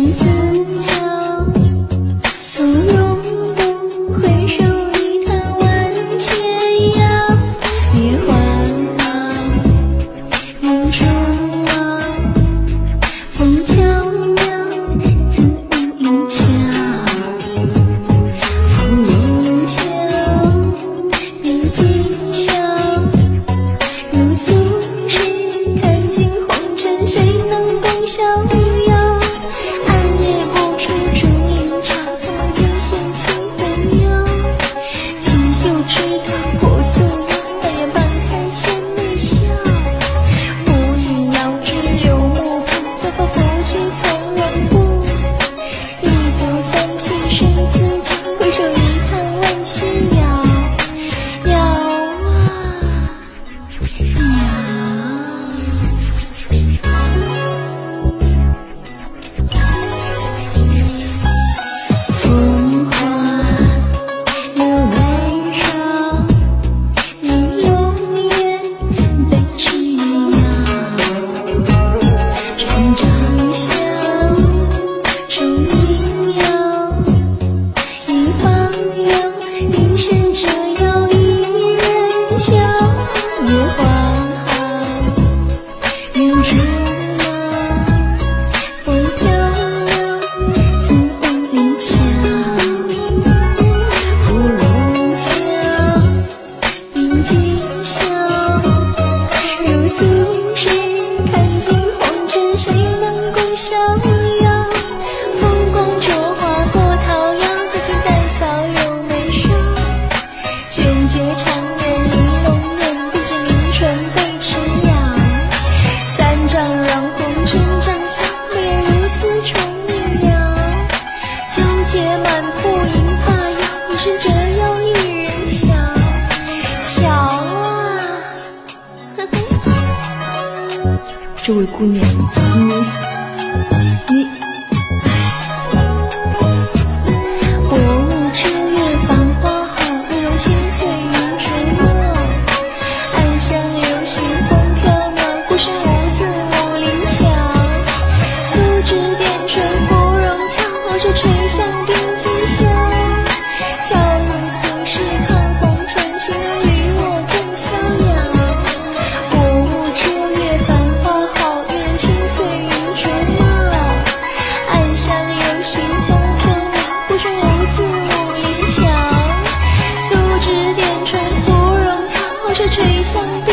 名字。月华好，云竹茂，风飘渺，自枫林桥，芙蓉桥，冰肌消，如素世看尽红尘，谁能共消。这位姑娘。你你飞向